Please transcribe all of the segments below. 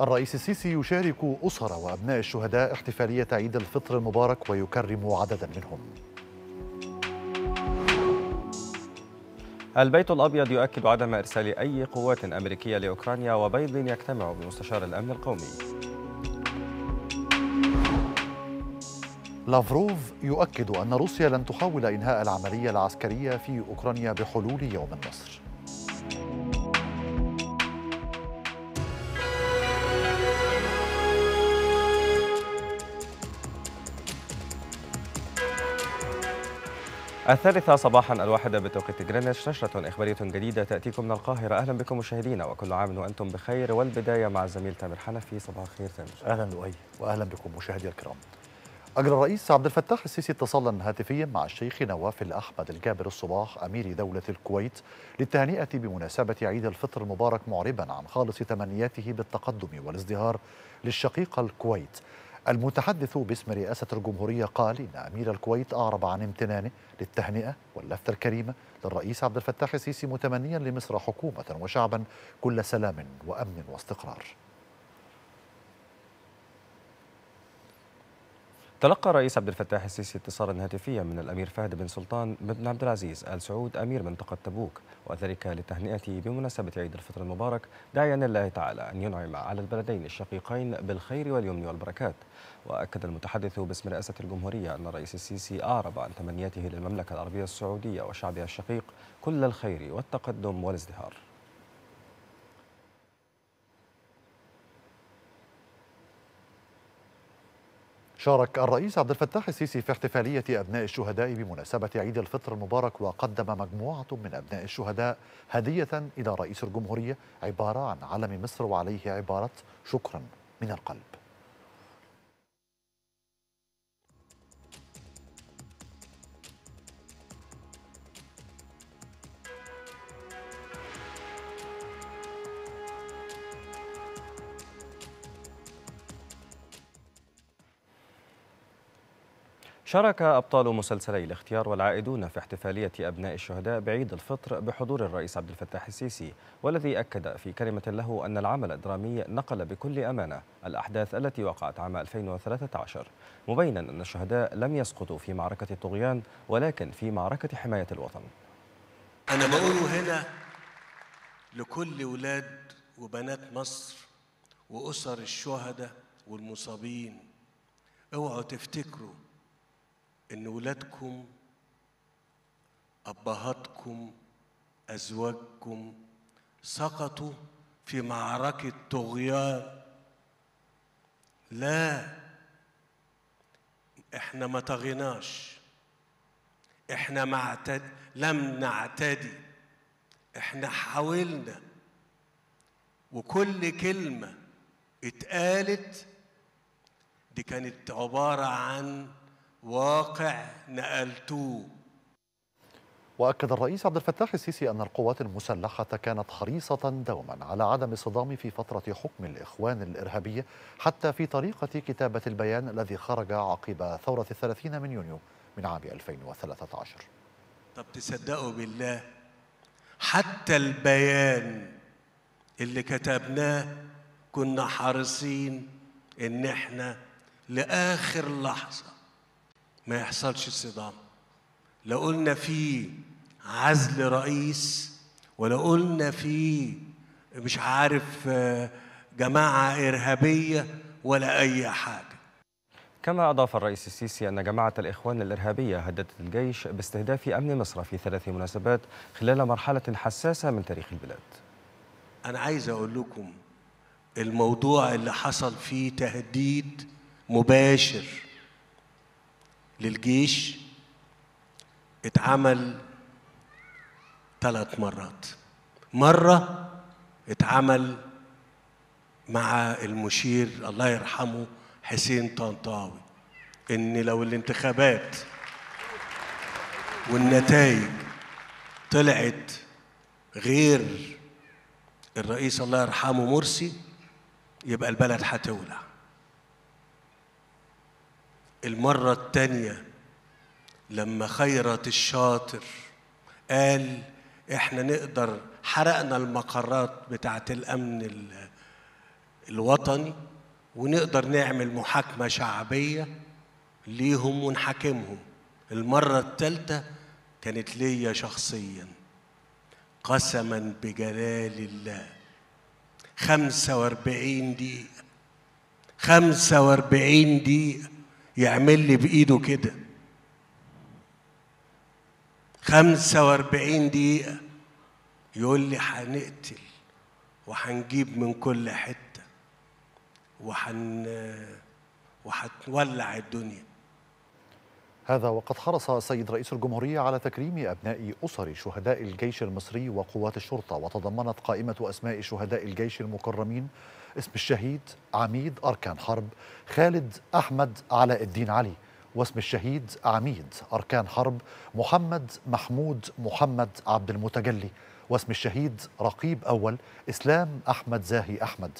الرئيس السيسي يشارك أسر وأبناء الشهداء احتفالية عيد الفطر المبارك ويكرم عددا منهم. البيت الأبيض يؤكد عدم إرسال أي قوات أمريكية لأوكرانيا وبيض يجتمع بمستشار الأمن القومي. لافروف يؤكد أن روسيا لن تحاول إنهاء العملية العسكرية في أوكرانيا بحلول يوم النصر. الثالثة صباحا الواحدة بتوقيت جرينتش نشرة إخبارية جديدة تأتيكم من القاهرة. أهلا بكم مشاهدينا وكل عام وأنتم بخير. والبداية مع الزميل تامر حنفي. صباح الخير تامر. أهلا لؤي وأهلا بكم مشاهدي الكرام. أجرى الرئيس عبد الفتاح السيسي اتصالا هاتفيا مع الشيخ نواف الأحمد الجابر الصباح أمير دولة الكويت للتهنئة بمناسبة عيد الفطر المبارك معربا عن خالص تمنياته بالتقدم والازدهار للشقيقة الكويت. المتحدث باسم رئاسة الجمهورية قال إن أمير الكويت أعرب عن امتنانه للتهنئة واللفتة الكريمة للرئيس عبد الفتاح السيسي متمنيا لمصر حكومة وشعبا كل سلام وأمن واستقرار. تلقى الرئيس عبد الفتاح السيسي اتصالا هاتفيا من الأمير فهد بن سلطان بن عبد العزيز آل سعود أمير منطقة تبوك. وذلك للتهنئه بمناسبة عيد الفطر المبارك. داعيا الله تعالى أن ينعم على البلدين الشقيقين بالخير واليمن والبركات. وأكد المتحدث باسم رئاسة الجمهورية أن الرئيس السيسي أعرب عن تمنياته للمملكة العربية السعودية وشعبها الشقيق كل الخير والتقدم والازدهار. شارك الرئيس عبد الفتاح السيسي في احتفالية أبناء الشهداء بمناسبة عيد الفطر المبارك وقدم مجموعة من أبناء الشهداء هدية إلى رئيس الجمهورية عبارة عن علم مصر وعليه عبارة شكرا من القلب شارك أبطال مسلسلي الاختيار والعائدون في احتفالية أبناء الشهداء بعيد الفطر بحضور الرئيس عبد الفتاح السيسي والذي أكد في كلمة له أن العمل الدرامي نقل بكل أمانة الأحداث التي وقعت عام 2013 مبينا أن الشهداء لم يسقطوا في معركة الطغيان ولكن في معركة حماية الوطن. أنا بقوله هنا لكل ولاد وبنات مصر وأسر الشهداء والمصابين. اوعوا تفتكروا إن ولادكم أبهاتكم أزواجكم سقطوا في معركة طغيان. لا إحنا ما طغيناش. إحنا ما اعتد لم نعتدي. إحنا حاولنا. وكل كلمة اتقالت دي كانت عبارة عن واقع نقلتوه. وأكد الرئيس عبد الفتاح السيسي أن القوات المسلحة كانت حريصة دوما على عدم الصدام في فترة حكم الإخوان الإرهابية حتى في طريقة كتابة البيان الذي خرج عقب ثورة الثلاثين من يونيو من عام 2013 طب تصدقوا بالله حتى البيان اللي كتبناه كنا حريصين إن إحنا لآخر لحظة ما يحصلش صدام. لا قلنا فيه عزل رئيس ولا قلنا فيه مش عارف جماعة إرهابية ولا أي حاجة. كما أضاف الرئيس السيسي أن جماعة الإخوان الإرهابية هددت الجيش باستهداف أمن مصر في ثلاث مناسبات خلال مرحلة حساسة من تاريخ البلاد. أنا عايز أقول لكم الموضوع اللي حصل فيه تهديد مباشر. للجيش اتعمل ثلاث مرات. مرة اتعمل مع المشير الله يرحمه حسين طنطاوي إن لو الانتخابات والنتائج طلعت غير الرئيس الله يرحمه مرسي يبقى البلد هتولع. المرة التانية لما خيرت الشاطر قال إحنا نقدر حرقنا المقرات بتاعت الأمن الوطني ونقدر نعمل محاكمة شعبية ليهم ونحاكمهم. المرة الثالثة كانت ليا شخصيا قسما بجلال الله. خمسة وأربعين دقيقة خمسة وأربعين دقيقة. يعمل لي بإيده كده. خمسة وأربعين دقيقة. يقول لي هنقتل وهنجيب من كل حتة وحن وهتولع الدنيا. هذا وقد حرص السيد رئيس الجمهورية على تكريم أبناء أسر شهداء الجيش المصري وقوات الشرطة وتضمنت قائمة أسماء شهداء الجيش المكرمين اسم الشهيد عميد أركان حرب خالد أحمد علاء الدين علي واسم الشهيد عميد أركان حرب محمد محمود محمد عبد المتجلي واسم الشهيد رقيب أول إسلام أحمد زاهي أحمد.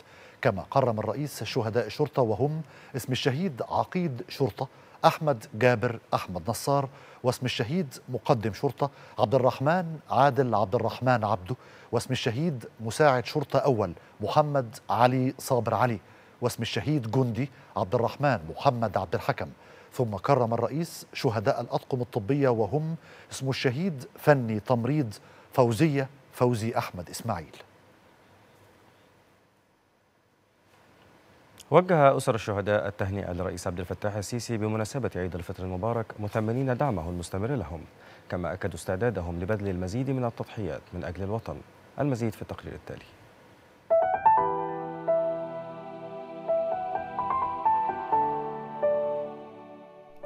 كما كرم الرئيس شهداء الشرطة وهم اسم الشهيد عقيد شرطة أحمد جابر أحمد نصار واسم الشهيد مقدم شرطة عبد الرحمن عادل عبد الرحمن عبده واسم الشهيد مساعد شرطة أول محمد علي صابر علي واسم الشهيد جندي عبد الرحمن محمد عبد الحكم. ثم كرم الرئيس شهداء الأطقم الطبية وهم اسم الشهيد فني تمريض فوزية فوزي أحمد إسماعيل. وجه أسر الشهداء التهنئة للرئيس عبد الفتاح السيسي بمناسبة عيد الفطر المبارك مثمنين دعمه المستمر لهم كما أكدوا استعدادهم لبذل المزيد من التضحيات من أجل الوطن. المزيد في التقرير التالي.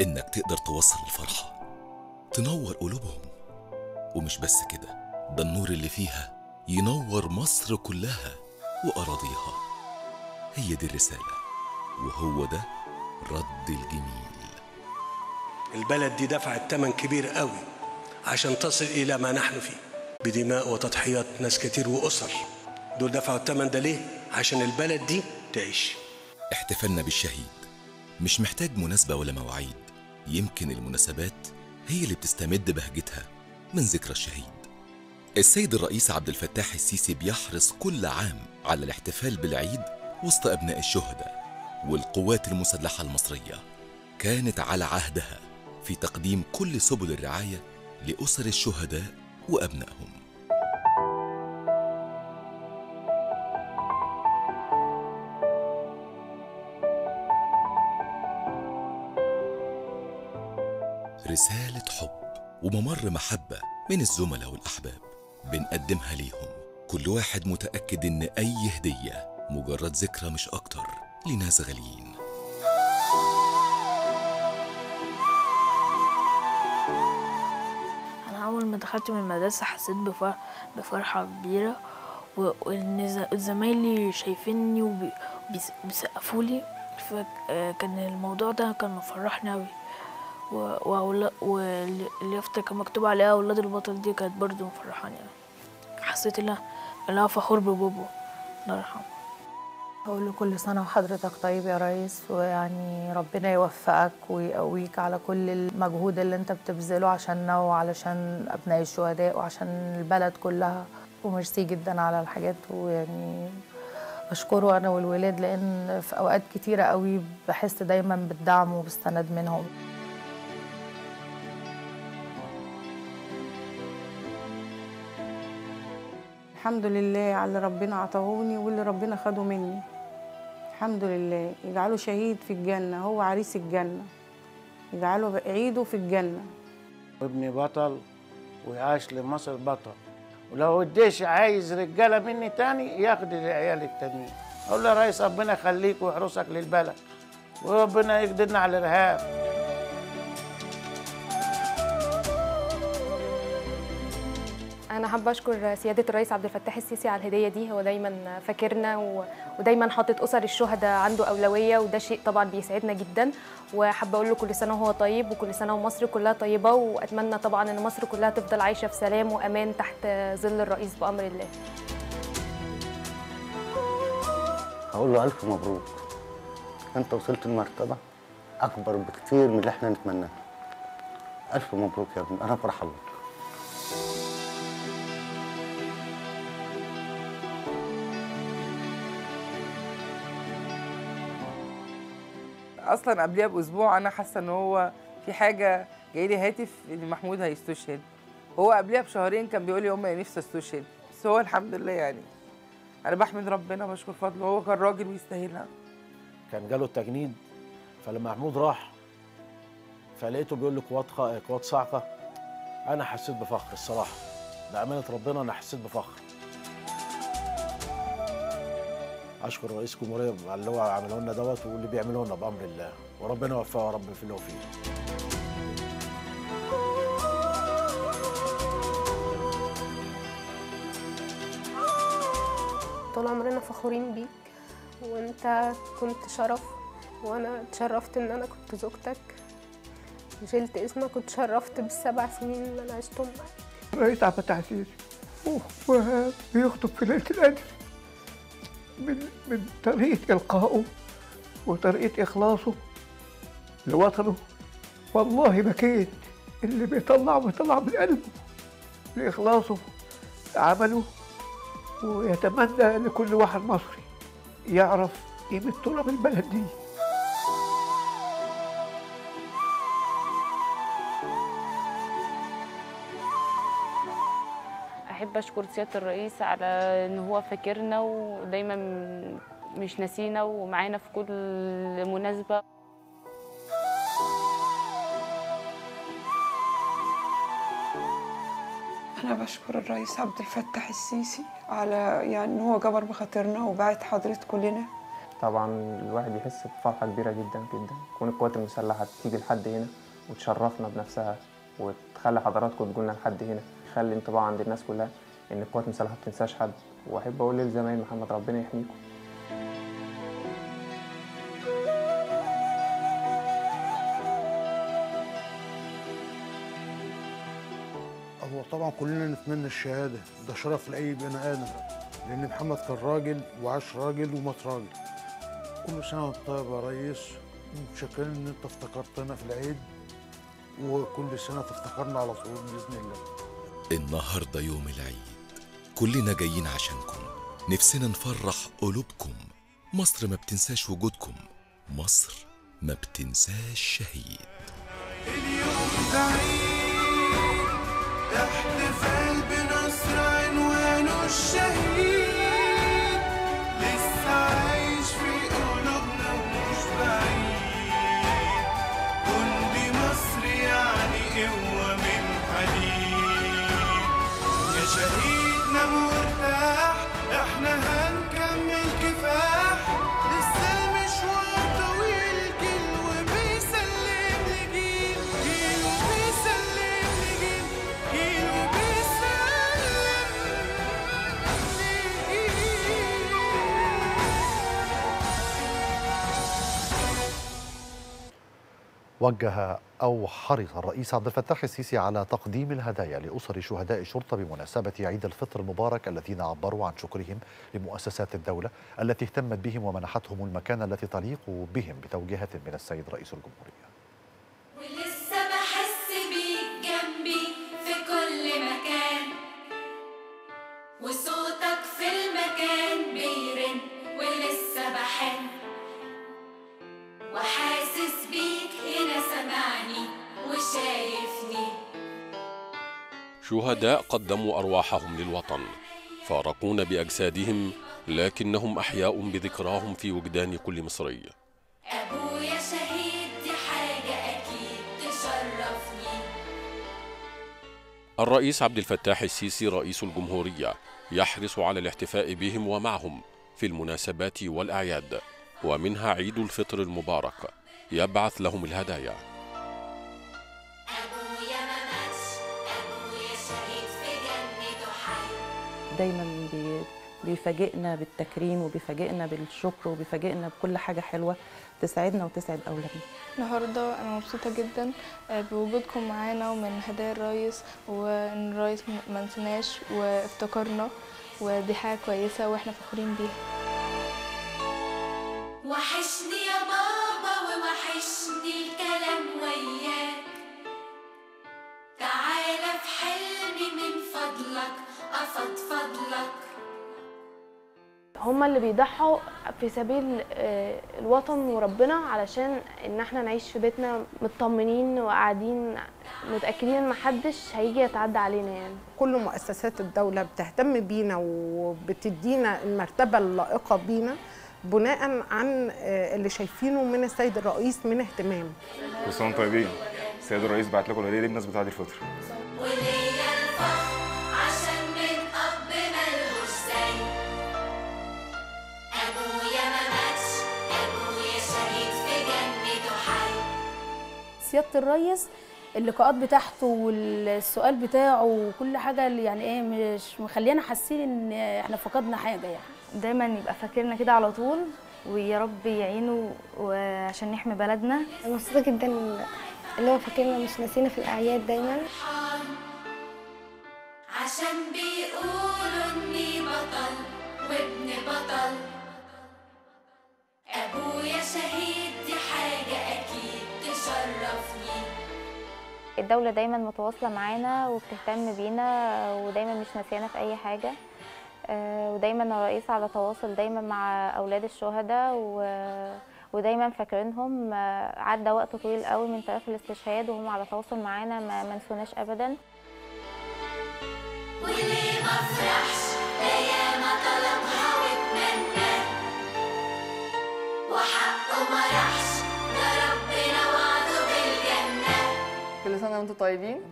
إنك تقدر توصل الفرحة تنور قلوبهم. ومش بس كده ده النور اللي فيها ينور مصر كلها وأراضيها. هي دي الرسالة وهو ده رد الجميل. البلد دي دفعت ثمن كبير قوي عشان تصل إلى ما نحن فيه بدماء وتضحيات ناس كتير وأسر. دول دفعوا الثمن ده ليه؟ عشان البلد دي تعيش. احتفالنا بالشهيد. مش محتاج مناسبة ولا مواعيد. يمكن المناسبات هي اللي بتستمد بهجتها من ذكرى الشهيد. السيد الرئيس عبد الفتاح السيسي بيحرص كل عام على الاحتفال بالعيد وسط أبناء الشهداء والقوات المسلحة المصرية كانت على عهدها في تقديم كل سبل الرعاية لأسر الشهداء وأبنائهم. رسالة حب وممر محبة من الزملاء والأحباب بنقدمها ليهم. كل واحد متأكد إن أي هدية مجرد ذكرى مش أكتر. لناس غاليين أنا أول ما دخلت من المدرسة حسيت بفرح بفرحة كبيرة وإن زمايلي شايفيني وبيسقفوا لي فكان الموضوع ده كان مفرحني أوي. واليافطة كان مكتوب عليها أولاد البطل دي كانت برضه مفرحاني أوي. حسيت إن أنا فخور ببابا. الله يرحمه. أقول له كل سنة وحضرتك طيب يا ريس ويعني ربنا يوفقك ويقويك على كل المجهود اللي أنت بتبذله عشاننا وعلشان أبناء الشهداء وعشان البلد كلها. وميرسي جدا على الحاجات ويعني بشكره أنا والولاد لأن في أوقات كتيرة قوي بحس دايما بالدعم وبالسند منهم. الحمد لله على اللي ربنا عطاهوني واللي ربنا خده مني. الحمد لله. يجعله شهيد في الجنة هو عريس الجنة. يجعله عيده في الجنة. وابني بطل ويعيش لمصر بطل. ولو الجيش عايز رجالة مني تاني ياخد العيال التانيين. أقول له يا ريس ربنا يخليك ويحرسك للبلد. وربنا يقدرنا على الإرهاب. أنا حابة أشكر سيادة الرئيس عبد الفتاح السيسي على الهدية دي. هو دايما فاكرنا و... ودايما حاطط أسر الشهداء عنده أولوية وده شيء طبعا بيسعدنا جدا. وحابة أقول له كل سنة وهو طيب وكل سنة ومصر كلها طيبة. وأتمنى طبعا إن مصر كلها تفضل عايشة في سلام وأمان تحت ظل الرئيس بأمر الله. هقول له ألف مبروك. أنت وصلت لمرتبة أكبر بكتير من اللي إحنا نتمناه. ألف مبروك يا ابني. أنا فرحان لك أصلا قبلها بأسبوع أنا حاسة إن هو في حاجة جاي لي هاتف إن محمود هيستشهد. هو قبلها بشهرين كان بيقول لي امي نفسي استشهد. بس هو الحمد لله يعني أنا بحمد ربنا بشكر فضله. هو كان راجل ويستاهلها كان جاله التجنيد. فلما محمود راح فلقيته بيقول لي قوات قوات صاعقة. أنا حسيت بفخر الصراحة. بأمانة ربنا أنا حسيت بفخر. أشكر رئيس الجمهوريه على اللي هو عمله لنا دوت واللي بيعمله لنا بأمر الله. وربنا يوفقه يا رب في اللي هو فيه. طول عمرنا فخورين بيك وأنت كنت شرف وأنا اتشرفت إن أنا كنت زوجتك. شلت اسمك واتشرفت بالسبع سنين اللي أنا عشتهم معاك. الرئيس عبد الفتاح السيسي وبيخطب في ليلة القدر. من طريقة إلقائه وطريقة إخلاصه لوطنه. والله بكيت اللي بيطلع بيطلع من قلبه لإخلاصه عمله ويتمنى لكل واحد مصري يعرف قيمة تراب البلد دي. احب اشكر سيادة الرئيس على إن هو فاكرنا ودايما مش ناسينا ومعانا في كل مناسبة. أنا بشكر الرئيس عبد الفتاح السيسي على يعني إن هو جبر بخاطرنا وبعت حضرتك لنا طبعا الواحد يحس بفرحة كبيرة جدا جدا. كون القوات المسلحة تيجي لحد هنا وتشرفنا بنفسها وتخلي حضراتكم تقولنا لحد هنا. يخلي انطباع عند الناس كلها إن القوات المسلحة بتنساش حد. وأحب أقول للزمايل محمد ربنا يحميكم. هو طبعا كلنا نتمنى الشهادة. ده شرف لأي بني آدم. لأن محمد كان راجل وعاش راجل ومات راجل. كل سنة وأنت طيب يا ريس متشكرين إن أنت افتكرتنا في العيد. وكل سنة تفتكرنا على طول بإذن الله. النهارده يوم العيد. كلنا جايين عشانكم. نفسنا نفرح قلوبكم. مصر ما بتنساش وجودكم. مصر ما بتنساش شهيد. احتفال بنصر عنوانه الشهيد. شهيدنا مرتاح إحنا هنكمل كفاح. لسه المشوار طويل جيل وبيسلم لجيل جيل وبيسلم لجيل جيل وبيسلم وجه أو حرص الرئيس عبد الفتاح السيسي على تقديم الهدايا لأسر شهداء الشرطة بمناسبة عيد الفطر المبارك الذين عبروا عن شكرهم لمؤسسات الدولة التي اهتمت بهم ومنحتهم المكانة التي تليق بهم بتوجيهات من السيد رئيس الجمهورية. ولسه بحس بيك جنبي في كل مكان. شهداء قدموا أرواحهم للوطن فارقونا بأجسادهم لكنهم أحياء بذكراهم في وجدان كل مصري. أبويا شهيد دي حاجة أكيد تشرفني. الرئيس عبد الفتاح السيسي رئيس الجمهورية يحرص على الاحتفاء بهم ومعهم في المناسبات والأعياد ومنها عيد الفطر المبارك يبعث لهم الهدايا. دايما بي- بيفاجئنا بالتكريم وبيفاجئنا بالشكر وبيفاجئنا بكل حاجة حلوة تسعدنا وتسعد أولادنا. النهارده أنا مبسوطة جدا آه، بوجودكم معانا ومن هدايا الرئيس م- ما نسناش وافتكرنا ودي حاجة كويسة وإحنا فخورين بيها. وحشني أفضفض لك هما اللي بيضحوا في سبيل آه، الوطن وربنا علشان إن إحنا نعيش في بيتنا مطمنين وقاعدين متأكدين إن محدش هيجي يتعدى علينا يعني. كل مؤسسات الدولة بتهتم بينا وبتدينا المرتبة اللائقة بينا بناء عن آه، اللي شايفينه من السيد الرئيس من اهتمام. كل سنه وأنتم طيبين. السيد الرئيس بعت لكم الهدية دي بمناسبه عيد الفطر. سياده الريس اللقاءات بتاعته والسؤال بتاعه وكل حاجة اللي يعني إيه مش مخلينا حاسين إن إحنا فقدنا حاجة يعني. دايما يبقى فاكرنا كده على طول ويا رب يعينه وعشان نحمي بلدنا. مبسوطة جدا اللي هو فاكرنا مش ناسينا في الأعياد دايما. عشان بيقولوا إني بطل وابن بطل. أبويا شهيد دي حاجة أكيد. تشرفني الدولة دايما متواصلة معانا وبتهتم بينا ودايما مش ناسيانا في أي حاجة. آه، ودايما الرئيس على تواصل دايما مع أولاد الشهداء و- ودايما فاكرينهم. آه، عدى وقت طويل قوي من تاريخ الاستشهاد وهم على تواصل معانا ما ما نسوناش أبدا. وليه ما كل سنة وأنتم طيبين.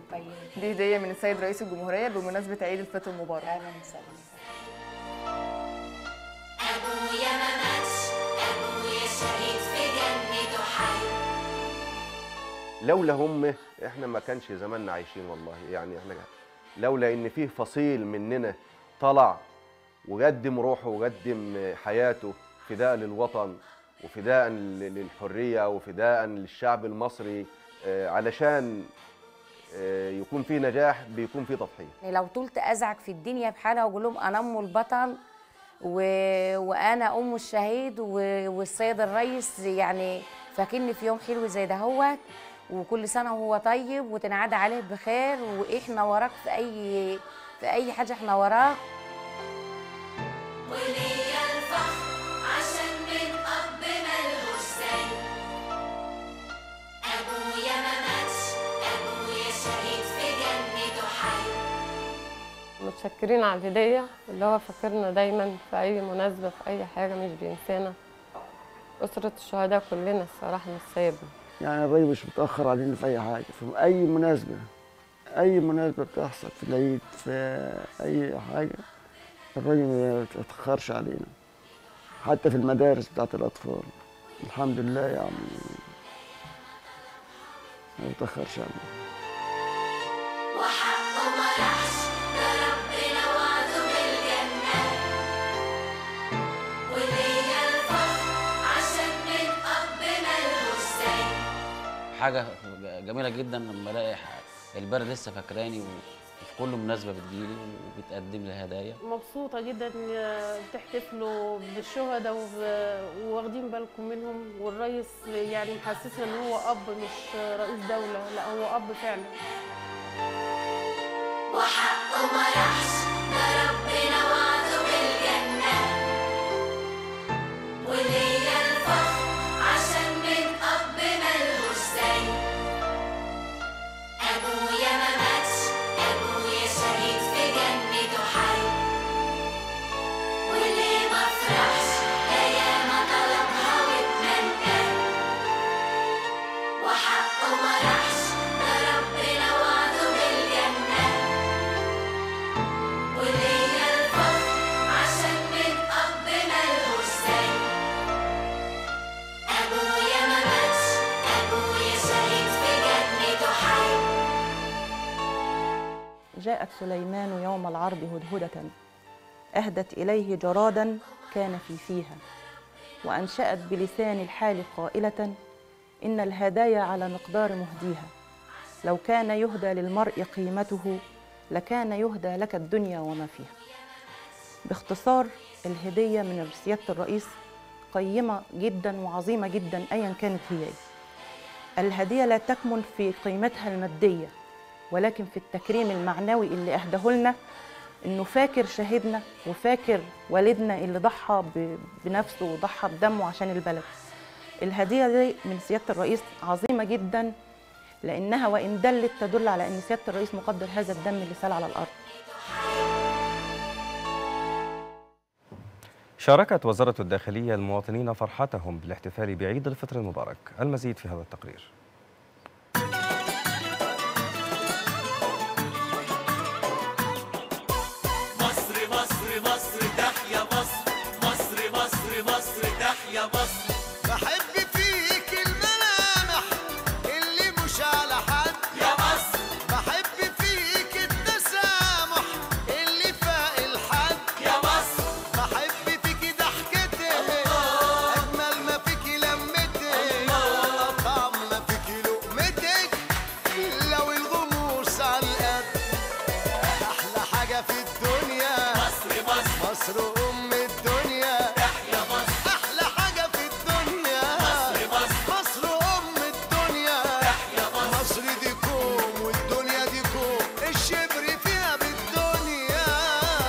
دي هدية من السيد رئيس الجمهورية بمناسبة عيد الفطر المبارك. أبويا ما ماتش أبويا شهيد في جنته حي. لولا هم إحنا ما كانش زماننا عايشين والله. يعني إحنا لولا إن فيه فصيل مننا طلع وقدم روحه وقدم حياته فداء للوطن وفداء لل- للحرية وفداء للشعب المصري آه، علشان يكون فيه نجاح بيكون فيه تضحية. يعني لو طولت أزعج في الدنيا بحالها وأقول لهم أنا ام البطل و... وأنا أم الشهيد و... والسيد الرئيس يعني فاكرني في يوم حلو زي ده هوت وكل سنة وهو طيب وتنعاد عليه بخير وإحنا وراك في اي في أي حاجة إحنا وراك متشكرين على الهدية اللي هو فاكرنا دايما في أي مناسبة في أي حاجة مش بينسانا. أسرة الشهداء كلنا الصراحة مش سايبنا يعني الراجل مش متأخر علينا في أي حاجة في أي مناسبة أي مناسبة بتحصل في العيد في أي حاجة الراجل ما يتأخرش علينا. حتى في المدارس بتاعت الأطفال الحمد لله يعني ما يتأخرش علينا. حاجة جميلة جدا لما ألاقي البلد لسه فاكراني وفي كل مناسبة بتجيلي وبتقدم لي هدايا. مبسوطة جدا بتحتفلوا بالشهداء وواخدين بالكم منهم والرئيس يعني محسسنا إن هو أب مش رئيس دولة لا هو أب فعلا. وحقه ما جاءت سليمان يوم العرض هدهدة. أهدت إليه جرادا كان في فيها. وأنشأت بلسان الحال قائلة إن الهدايا على مقدار مهديها. لو كان يهدى للمرء قيمته لكان يهدى لك الدنيا وما فيها. باختصار الهدية من سيادة الرئيس قيمة جدا وعظيمة جدا أيا كانت هي إيه. الهدية لا تكمن في قيمتها المادية. ولكن في التكريم المعنوي اللي أهده لنا إنه فاكر شهيدنا وفاكر والدنا اللي ضحى بنفسه وضحى بدمه عشان البلد. الهدية دي من سيادة الرئيس عظيمة جدا لأنها وإن دلت تدل على إن سيادة الرئيس مقدر هذا الدم اللي سال على الأرض. شاركت وزارة الداخلية المواطنين فرحتهم بالاحتفال بعيد الفطر المبارك. المزيد في هذا التقرير. مصر أم الدنيا. تحيا مصر. أحلى حاجة في الدنيا. مصر مصر. مصر أم الدنيا. تحيا مصر. مصر دي كوم والدنيا دي كوم. الشبر فيها بالدنيا.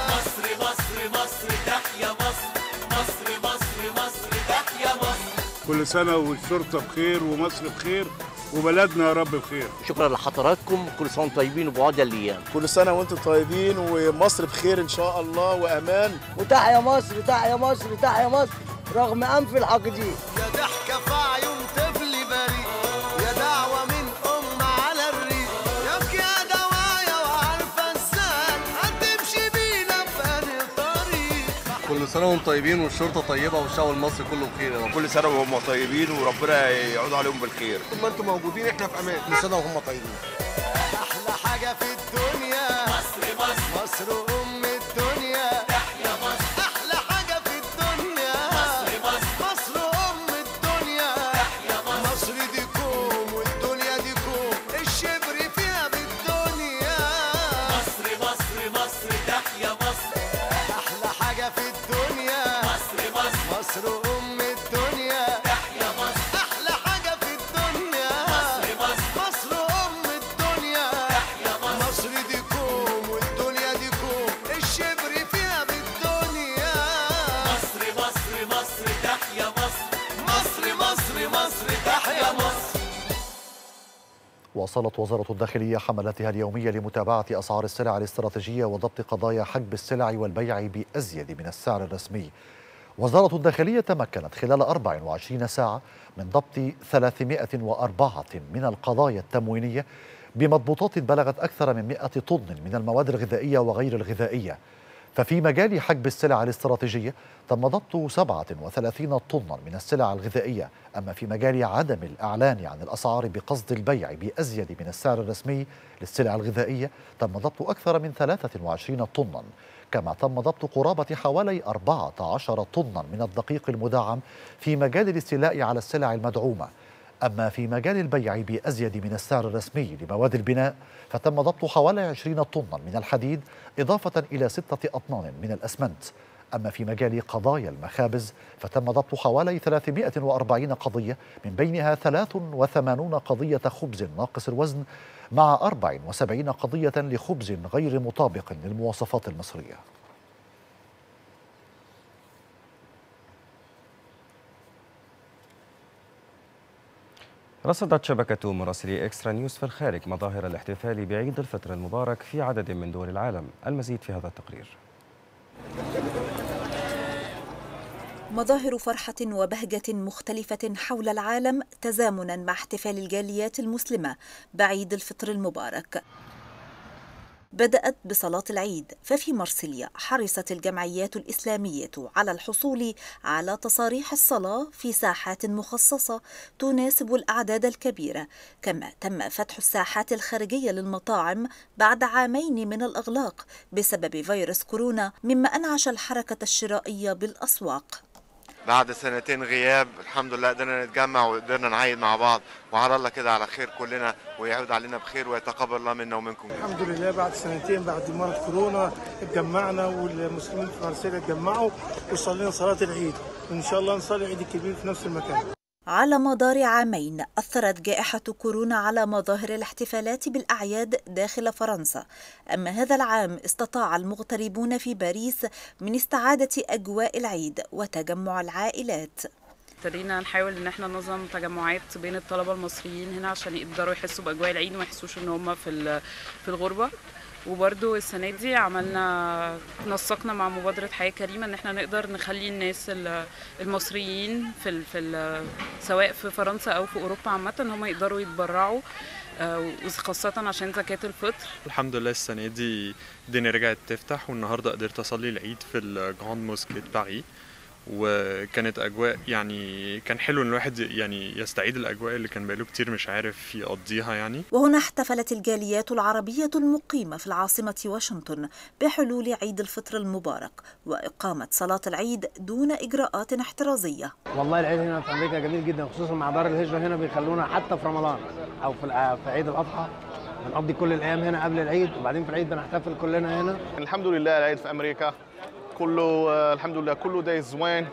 مصر مصر مصر تحيا مصر. مصر مصر مصر تحيا مصر. كل سنة والشرطة بخير ومصر بخير. وبلدنا يا رب بخير. شكرا لحضراتكم. كل سنة وأنتم طيبين وبعاد الأيام كل سنة وأنتم طيبين ومصر بخير إن شاء الله وأمان. وتحيا مصر تحيا مصر تحيا مصر رغم أنف الحاقدين كل سنة وأنتم طيبين والشرطة طيبة والشعب المصري كله بخير يا رب. كل سنة وهم طيبين وربنا يعود عليهم بالخير. طول ما أنتم موجودين إحنا في أمان. كل سنة وهم طيبين. واصلت وزارة الداخلية حملاتها اليومية لمتابعة أسعار السلع الاستراتيجية وضبط قضايا حجب السلع والبيع بأزيد من السعر الرسمي. وزارة الداخلية تمكنت خلال 24 ساعة من ضبط 304 من القضايا التموينية بمضبوطات بلغت أكثر من 100 طن من المواد الغذائية وغير الغذائية. ففي مجال حجب السلع الاستراتيجية تم ضبط 37 طنا من السلع الغذائية. أما في مجال عدم الإعلان عن الأسعار بقصد البيع بأزيد من السعر الرسمي للسلع الغذائية تم ضبط أكثر من 23 طنا. كما تم ضبط قرابة حوالي 14 طنا من الدقيق المدعم في مجال الاستيلاء على السلع المدعومة. أما في مجال البيع بأزيد من السعر الرسمي لمواد البناء فتم ضبط حوالي 20 طنا من الحديد إضافة إلى ستة أطنان من الأسمنت. أما في مجال قضايا المخابز فتم ضبط حوالي 340 قضية من بينها 83 قضية خبز ناقص الوزن مع 74 قضية لخبز غير مطابق للمواصفات المصرية. رصدت شبكة مراسلي إكسترا نيوز في الخارج مظاهر الاحتفال بعيد الفطر المبارك في عدد من دول العالم. المزيد في هذا التقرير. مظاهر فرحة وبهجة مختلفة حول العالم تزامنا مع احتفال الجاليات المسلمة بعيد الفطر المبارك. بدأت بصلاة العيد ففي مرسيليا حرصت الجمعيات الإسلامية على الحصول على تصاريح الصلاة في ساحات مخصصة تناسب الأعداد الكبيرة كما تم فتح الساحات الخارجية للمطاعم بعد عامين من الإغلاق بسبب فيروس كورونا مما أنعش الحركة الشرائية بالأسواق. بعد سنتين غياب الحمد لله قدرنا نتجمع وقدرنا نعيد مع بعض. وعلى الله كده على خير كلنا ويعود علينا بخير ويتقبل الله منا ومنكم. الحمد لله بعد سنتين بعد مرض كورونا اتجمعنا والمسلمين في مرسيليا اتجمعوا وصلينا صلاة العيد. وإن شاء الله نصلي العيد الكبير في نفس المكان. على مدار عامين أثرت جائحة كورونا على مظاهر الاحتفالات بالأعياد داخل فرنسا. أما هذا العام استطاع المغتربون في باريس من استعادة أجواء العيد وتجمع العائلات. ابتدينا نحاول إن إحنا ننظم تجمعات بين الطلبة المصريين هنا عشان يقدروا يحسوا بأجواء العيد وما يحسوش إن هم في في الغربة. وبرده السنة دي عملنا نسقنا مع مبادرة حياة كريمة إن إحنا نقدر نخلي الناس ال- المصريين في ال في ال سواء في فرنسا أو في أوروبا عامة إن هم يقدروا يتبرعوا آه، وخاصه عشان زكاة الفطر. الحمد لله السنة دي الدنيا رجعت تفتح والنهاردة قدرت أصلي العيد في ال Grande Mosquée Paris وكانت أجواء يعني كان حلو إن الواحد يعني يستعيد الأجواء اللي كان بقاله كتير مش عارف يقضيها يعني. وهنا احتفلت الجاليات العربية المقيمة في العاصمة واشنطن بحلول عيد الفطر المبارك وإقامة صلاة العيد دون إجراءات احترازية. والله العيد هنا في أمريكا جميل جدا خصوصا مع دار الهجرة هنا بيخلونا حتى في رمضان أو في الع- في عيد الأضحى بنقضي كل الأيام هنا قبل العيد وبعدين في العيد بنحتفل كلنا هنا. الحمد لله العيد في أمريكا كله آه، الحمد لله كله داي زوين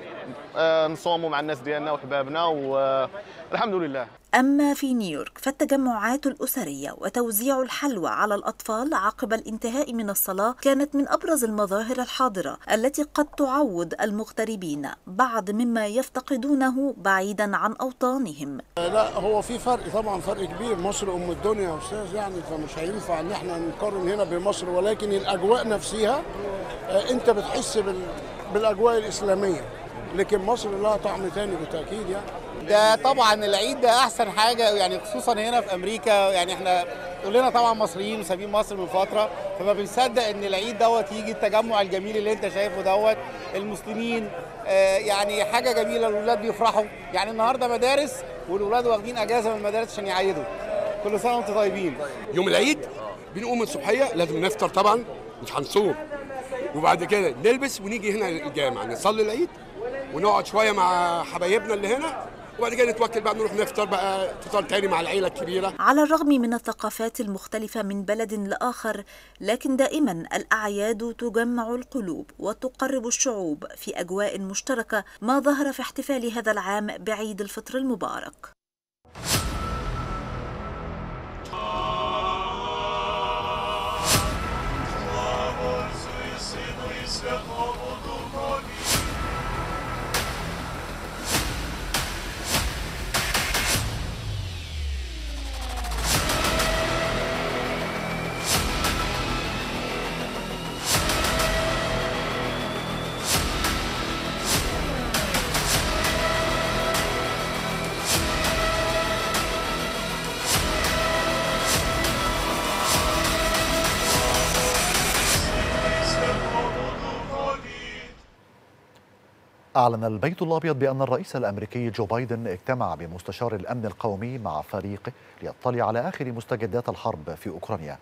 نصوموا مع الناس ديالنا وحبابنا والحمد لله. أما في نيويورك فالتجمعات الأسرية وتوزيع الحلوى على الأطفال عقب الانتهاء من الصلاة كانت من أبرز المظاهر الحاضرة التي قد تعوض المغتربين بعض مما يفتقدونه بعيدا عن أوطانهم. لا هو في فرق طبعا فرق كبير. مصر أم الدنيا يا أستاذ يعني فمش هينفع إن إحنا نقارن هنا بمصر ولكن الأجواء نفسها آه، أنت بتحس بال... بالأجواء الإسلامية. لكن مصر لها طعم تاني بالتأكيد يعني. ده طبعا العيد ده أحسن حاجة يعني خصوصا هنا في أمريكا يعني إحنا كلنا طبعا مصريين وسابين مصر من فترة فما بنصدق إن العيد دوت يجي التجمع الجميل اللي أنت شايفه دوت. المسلمين آه، يعني حاجة جميلة الأولاد بيفرحوا. يعني النهارده مدارس والأولاد واخدين إجازة من المدارس عشان يعيدوا. كل سنة وأنتم طيبين. يوم العيد بنقوم الصبحيه لازم نفطر طبعا مش هنصوم. وبعد كده نلبس ونيجي هنا الجامع نصلي العيد. ونقعد شوية مع حبايبنا اللي هنا وبعد كده نتوكل بقى نروح نفطر بقى فطار تاني مع العيلة الكبيرة. على الرغم من الثقافات المختلفة من بلد لآخر لكن دائما الأعياد تجمع القلوب وتقرب الشعوب في أجواء مشتركة ما ظهر في احتفال هذا العام بعيد الفطر المبارك. أعلن البيت الأبيض بأن الرئيس الأمريكي جو بايدن اجتمع بمستشار الأمن القومي مع فريقه ليطلع على آخر مستجدات الحرب في أوكرانيا.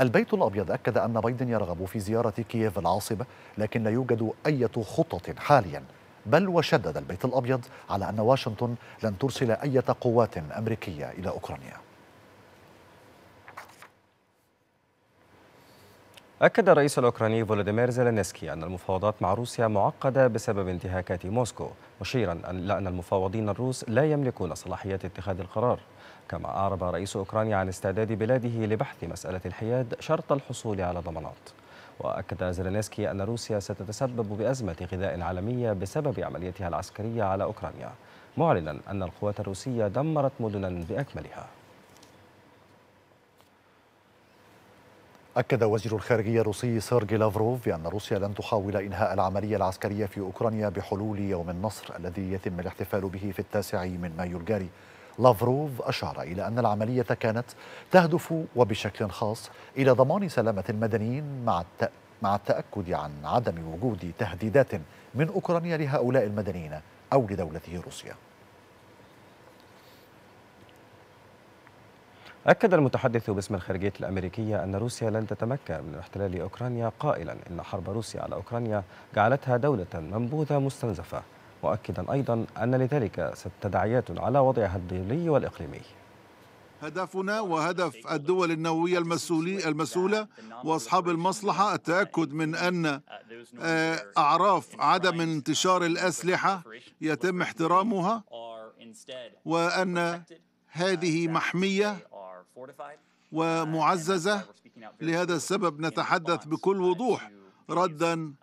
البيت الأبيض أكد أن بايدن يرغب في زيارة كييف العاصمة لكن لا يوجد أي خطط حاليا. بل وشدد البيت الأبيض على أن واشنطن لن ترسل أي قوات أمريكية إلى أوكرانيا. أكد الرئيس الأوكراني فولوديمير زيلينسكي أن المفاوضات مع روسيا معقدة بسبب انتهاكات موسكو مشيرا أن- المفاوضين الروس لا يملكون صلاحيات اتخاذ القرار. كما أعرب رئيس أوكرانيا عن استعداد بلاده لبحث مسألة الحياد شرط الحصول على ضمانات. وأكد زيلينسكي أن روسيا ستتسبب بأزمة غذاء عالمية بسبب عمليتها العسكرية على أوكرانيا معلنا أن القوات الروسية دمرت مدنا بأكملها. أكد وزير الخارجية الروسي سيرجي لافروف بأن روسيا لن تحاول إنهاء العملية العسكرية في أوكرانيا بحلول يوم النصر الذي يتم الاحتفال به في التاسع من مايو الجاري لافروف أشار إلى أن العملية كانت تهدف وبشكل خاص إلى ضمان سلامة المدنيين مع. مع التأكد عن عدم وجود تهديدات من أوكرانيا لهؤلاء المدنيين أو لدولته روسيا أكد المتحدث باسم الخارجية الأمريكية أن روسيا لن تتمكن من احتلال أوكرانيا قائلا إن حرب روسيا على أوكرانيا جعلتها دولة منبوذة مستنزفة مؤكدا أيضا أن لذلك تداعيات على وضعها الدولي والإقليمي. هدفنا وهدف الدول النووية المسؤولي المسؤولة وأصحاب المصلحة التأكد من أن آه، أعراف عدم انتشار الأسلحة يتم احترامها وأن هذه محمية ومعززة لهذا السبب نتحدث بكل وضوح ردا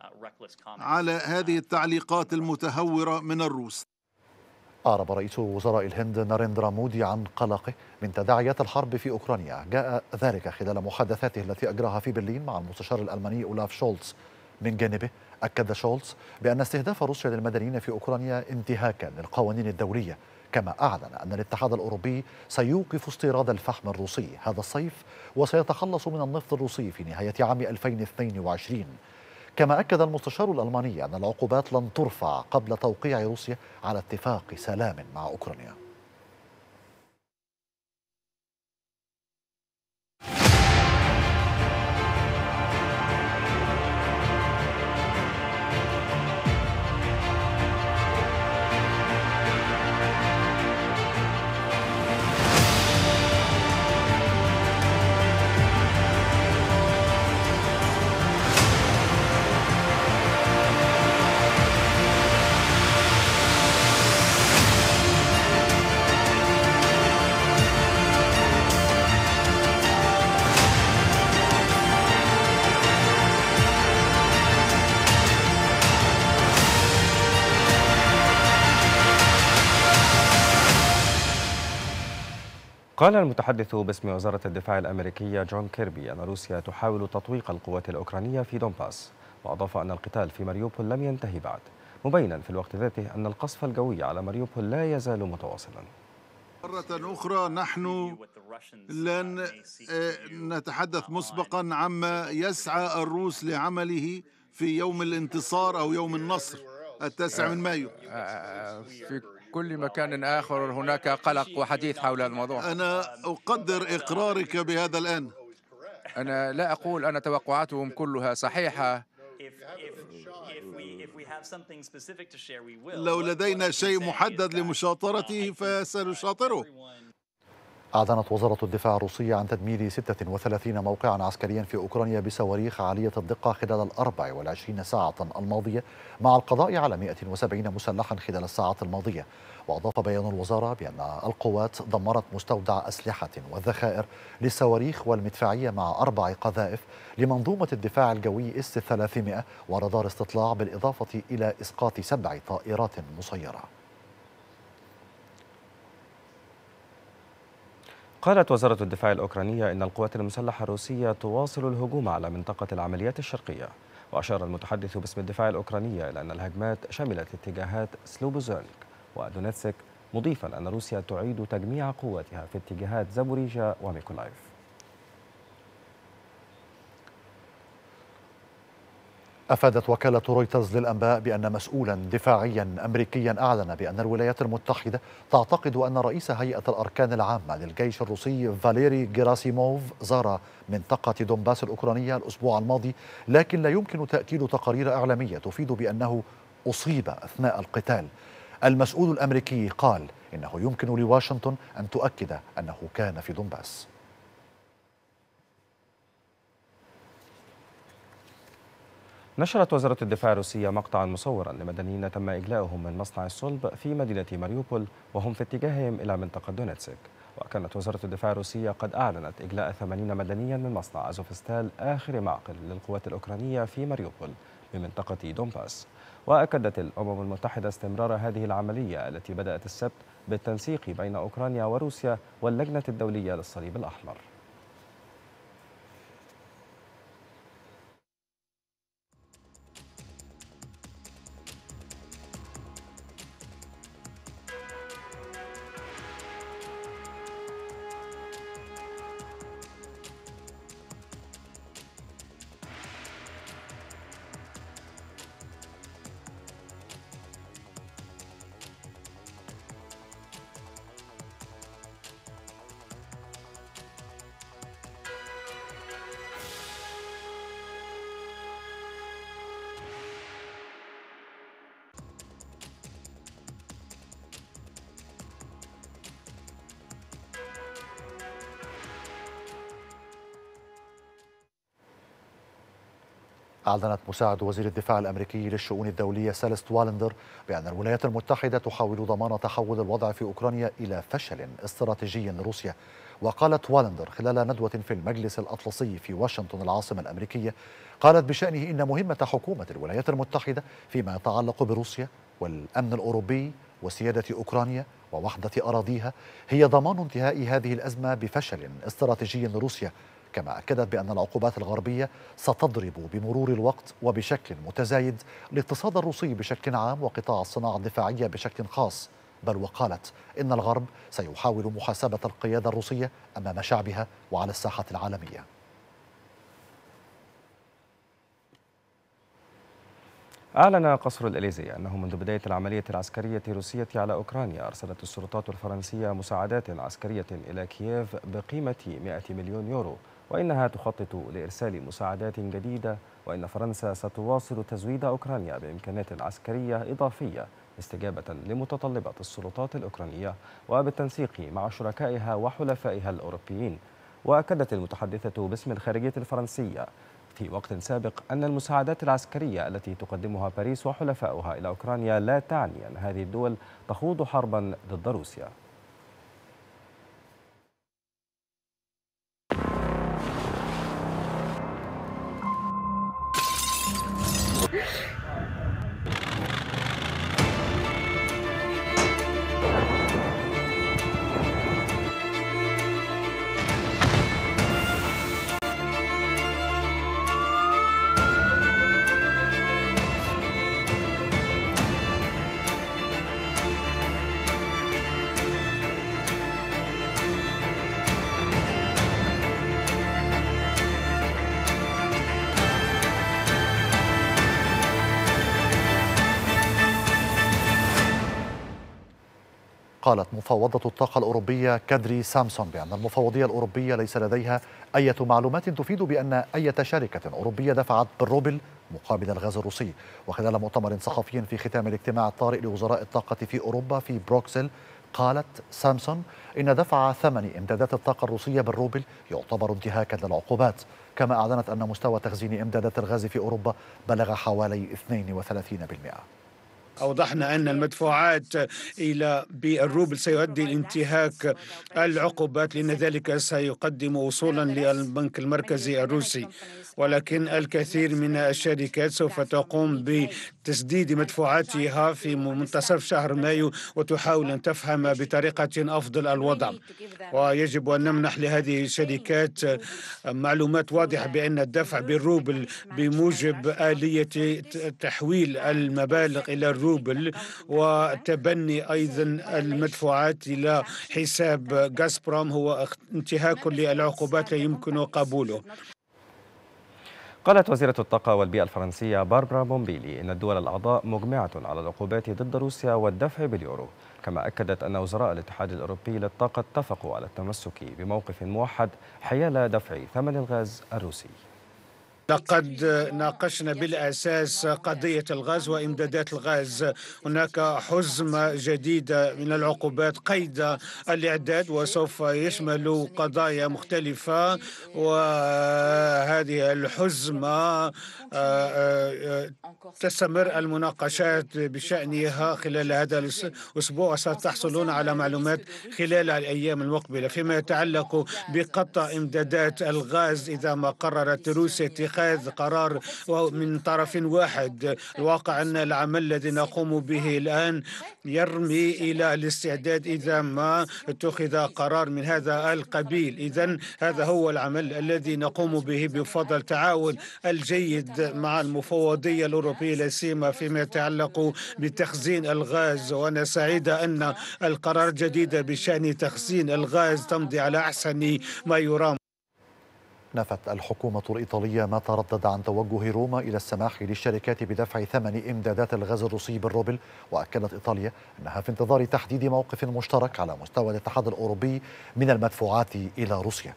على هذه التعليقات المتهورة من الروس. أعرب رئيس وزراء الهند ناريندرا مودي عن قلقه من تداعيات الحرب في أوكرانيا. جاء ذلك خلال محادثاته التي أجراها في برلين مع المستشار الألماني أولاف شولتز. من جانبه أكد شولتز بأن استهداف روسيا للمدنيين في أوكرانيا انتهاكا للقوانين الدولية كما أعلن أن الاتحاد الأوروبي سيوقف استيراد الفحم الروسي هذا الصيف وسيتخلص من النفط الروسي في نهاية عام 2022 كما أكد المستشار الألماني أن العقوبات لن ترفع قبل توقيع روسيا على اتفاق سلام مع أوكرانيا. قال المتحدث باسم وزارة الدفاع الأمريكية جون كيربي أن روسيا تحاول تطويق القوات الأوكرانية في دونباس وأضاف أن القتال في ماريوبول لم ينتهي بعد مبينا في الوقت ذاته أن القصف الجوي على ماريوبول لا يزال متواصلا. مرة أخرى نحن لن نتحدث مسبقا عما يسعى الروس لعمله في يوم الانتصار أو يوم النصر التاسع من مايو. في كل مكان آخر هناك قلق وحديث حول الموضوع. أنا أقدر إقرارك بهذا الآن. أنا لا أقول أن توقعاتهم كلها صحيحة. لو لدينا شيء محدد لمشاطرته فسنشاطره. أعلنت وزارة الدفاع الروسية عن تدمير 36 موقعا عسكريا في أوكرانيا بصواريخ عالية الدقة خلال ال 24 ساعة الماضية مع القضاء على 170 مسلحا خلال الساعات الماضية. وأضاف بيان الوزارة بأن القوات دمرت مستودع أسلحة وذخائر للصواريخ والمدفعية مع أربع قذائف لمنظومة الدفاع الجوي إس 300 ورادار استطلاع بالإضافة إلى إسقاط سبع طائرات مسيرة. قالت وزارة الدفاع الأوكرانية إن القوات المسلحة الروسية تواصل الهجوم على منطقة العمليات الشرقية. وأشار المتحدث باسم الدفاع الأوكرانية إلى أن الهجمات شملت اتجاهات سلوبوزانك ودونيتسك مضيفا أن روسيا تعيد تجميع قواتها في اتجاهات زابوريجيا وميكولايف. أفادت وكالة رويترز للأنباء بأن مسؤولا دفاعيا أمريكيا أعلن بأن الولايات المتحدة تعتقد أن رئيس هيئة الأركان العامة للجيش الروسي فاليري جيراسيموف زار منطقة دونباس الأوكرانية الأسبوع الماضي لكن لا يمكن تأكيد تقارير إعلامية تفيد بأنه أصيب أثناء القتال. المسؤول الأمريكي قال إنه يمكن لواشنطن أن تؤكد أنه كان في دونباس. نشرت وزارة الدفاع الروسية مقطعا مصورا لمدنيين تم إجلاؤهم من مصنع الصلب في مدينة ماريوبول وهم في اتجاههم إلى منطقة دونيتسك وكانت وزارة الدفاع الروسية قد أعلنت إجلاء 80 مدنيا من مصنع أزوفستال آخر معقل للقوات الأوكرانية في ماريوبول بمنطقة دونباس وأكدت الأمم المتحدة استمرار هذه العملية التي بدأت السبت بالتنسيق بين أوكرانيا وروسيا واللجنة الدولية للصليب الأحمر. أعلنت مساعدة وزير الدفاع الأمريكي للشؤون الدولية سيلست والندر بأن الولايات المتحدة تحاول ضمان تحول الوضع في أوكرانيا إلى فشل استراتيجي لروسيا. وقالت والندر خلال ندوة في المجلس الأطلسي في واشنطن العاصمة الأمريكية قالت بشأنه إن مهمة حكومة الولايات المتحدة فيما يتعلق بروسيا والأمن الأوروبي وسيادة أوكرانيا ووحدة أراضيها هي ضمان انتهاء هذه الأزمة بفشل استراتيجي لروسيا. كما أكدت بأن العقوبات الغربية ستضرب بمرور الوقت وبشكل متزايد الاقتصاد الروسي بشكل عام وقطاع الصناعة الدفاعية بشكل خاص. بل وقالت إن الغرب سيحاول محاسبة القيادة الروسية أمام شعبها وعلى الساحة العالمية. أعلن قصر الإليزي أنه منذ بداية العملية العسكرية الروسية على أوكرانيا أرسلت السلطات الفرنسية مساعدات عسكرية إلى كييف بقيمة 100 مليون يورو. وإنها تخطط لإرسال مساعدات جديدة وإن فرنسا ستواصل تزويد أوكرانيا بإمكانات عسكرية إضافية استجابة لمتطلبات السلطات الأوكرانية وبالتنسيق مع شركائها وحلفائها الأوروبيين. وأكدت المتحدثة باسم الخارجية الفرنسية في وقت سابق أن المساعدات العسكرية التي تقدمها باريس وحلفاؤها إلى أوكرانيا لا تعني أن هذه الدول تخوض حربا ضد روسيا. قالت مفوضة الطاقة الأوروبية كادري سامسون بأن المفوضية الأوروبية ليس لديها أي معلومات تفيد بأن أي شركة أوروبية دفعت بالروبل مقابل الغاز الروسي. وخلال مؤتمر صحفي في ختام الاجتماع الطارئ لوزراء الطاقة في أوروبا في بروكسل قالت سامسون إن دفع ثمن إمدادات الطاقة الروسية بالروبل يعتبر انتهاكا للعقوبات. كما أعلنت أن مستوى تخزين إمدادات الغاز في أوروبا بلغ حوالي 32% أوضحنا أن المدفوعات إلى بالروبل سيؤدي لانتهاك العقوبات لأن ذلك سيقدم وصولا للبنك المركزي الروسي. ولكن الكثير من الشركات سوف تقوم بتسديد مدفوعاتها في منتصف شهر مايو وتحاول أن تفهم بطريقة أفضل الوضع. ويجب أن نمنح لهذه الشركات معلومات واضحة بأن الدفع بالروبل بموجب آلية تحويل المبالغ إلى الروبل. الروبل وتبني أيضا المدفوعات إلى حساب غازبروم هو انتهاك للعقوبات لا يمكن قبوله. قالت وزيرة الطاقة والبيئة الفرنسية باربرا بومبيلي إن الدول الأعضاء مجمعة على العقوبات ضد روسيا والدفع باليورو. كما أكدت أن وزراء الاتحاد الأوروبي للطاقة اتفقوا على التمسك بموقف موحد حيال دفع ثمن الغاز الروسي. لقد ناقشنا بالأساس قضية الغاز وإمدادات الغاز. هناك حزمه جديده من العقوبات قيد الإعداد وسوف يشمل قضايا مختلفة وهذه الحزمة تستمر المناقشات بشأنها خلال هذا الأسبوع وستحصلون على معلومات خلال الأيام المقبلة. فيما يتعلق بقطع إمدادات الغاز إذا ما قررت روسيا اتخاذ قرار من طرف واحد. الواقع أن العمل الذي نقوم به الآن يرمي إلى الاستعداد إذا ما اتخذ قرار من هذا القبيل. إذا هذا هو العمل الذي نقوم به بفضل التعاون الجيد مع المفوضية الأوروبية لا سيما فيما يتعلق بتخزين الغاز. وأنا سعيدة أن القرار الجديد بشأن تخزين الغاز تمضي على أحسن ما يرام. نفت الحكومة الإيطالية ما تردد عن توجه روما إلى السماح للشركات بدفع ثمن إمدادات الغاز الروسي بالروبل وأكدت إيطاليا أنها في انتظار تحديد موقف مشترك على مستوى الاتحاد الأوروبي من المدفوعات إلى روسيا.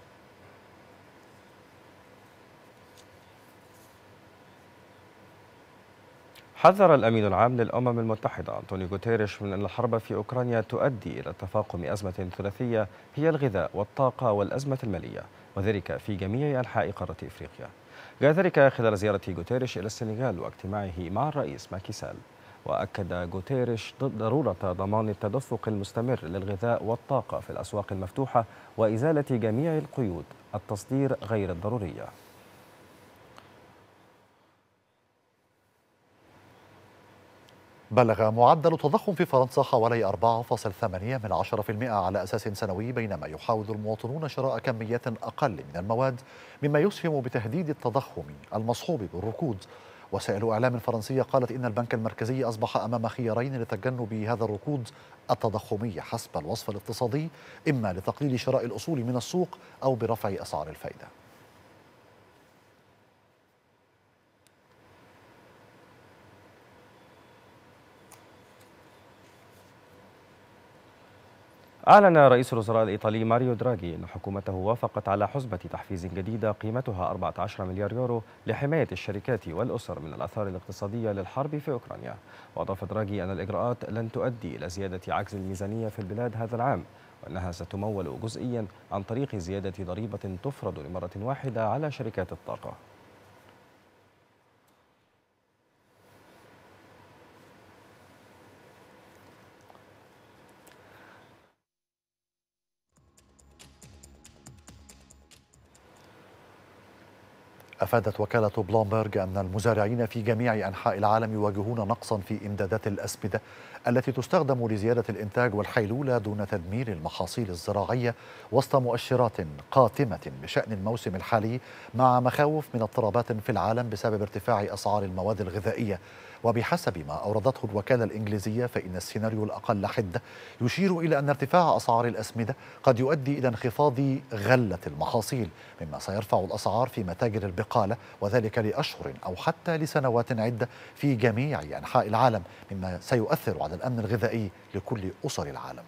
حذر الأمين العام للأمم المتحدة أنطونيو غوتيريش من أن الحرب في أوكرانيا تؤدي إلى تفاقم أزمة ثلاثية هي الغذاء والطاقة والأزمة المالية وذلك في جميع أنحاء قارة إفريقيا. جاء ذلك خلال زيارة غوتيريش إلى السنغال واجتماعه مع الرئيس ماكي سال وأكد غوتيريش ضرورة ضمان التدفق المستمر للغذاء والطاقة في الأسواق المفتوحة وإزالة جميع قيود التصدير غير الضرورية. بلغ معدل التضخم في فرنسا حوالي 4.8 من 10% على أساس سنوي بينما يحاول المواطنون شراء كميات أقل من المواد مما يسهم بتهديد التضخم المصحوب بالركود. وسائل إعلام فرنسية قالت إن البنك المركزي أصبح أمام خيارين لتجنب هذا الركود التضخمي حسب الوصف الاقتصادي إما لتقليل شراء الأصول من السوق أو برفع أسعار الفائدة. أعلن رئيس الوزراء الإيطالي ماريو دراغي أن حكومته وافقت على حزمة تحفيز جديدة قيمتها 14 مليار يورو لحماية الشركات والأسر من الآثار الاقتصادية للحرب في أوكرانيا. وأضاف دراغي أن الإجراءات لن تؤدي إلى زيادة عجز الميزانية في البلاد هذا العام وأنها ستمول جزئيا عن طريق زيادة ضريبة تفرض لمرة واحدة على شركات الطاقة. أفادت وكالة بلومبرج أن المزارعين في جميع أنحاء العالم يواجهون نقصا في إمدادات الأسمدة التي تستخدم لزيادة الإنتاج والحيلولة دون تدمير المحاصيل الزراعية وسط مؤشرات قاتمة بشأن الموسم الحالي مع مخاوف من اضطرابات في العالم بسبب ارتفاع أسعار المواد الغذائية. وبحسب ما أوردته الوكالة الإنجليزية فإن السيناريو الأقل حدة يشير إلى أن ارتفاع أسعار الأسمدة قد يؤدي إلى انخفاض غلة المحاصيل مما سيرفع الأسعار في متاجر البقالة وذلك لأشهر أو حتى لسنوات عدة في جميع أنحاء العالم مما سيؤثر على الأمن الغذائي لكل أسر العالم.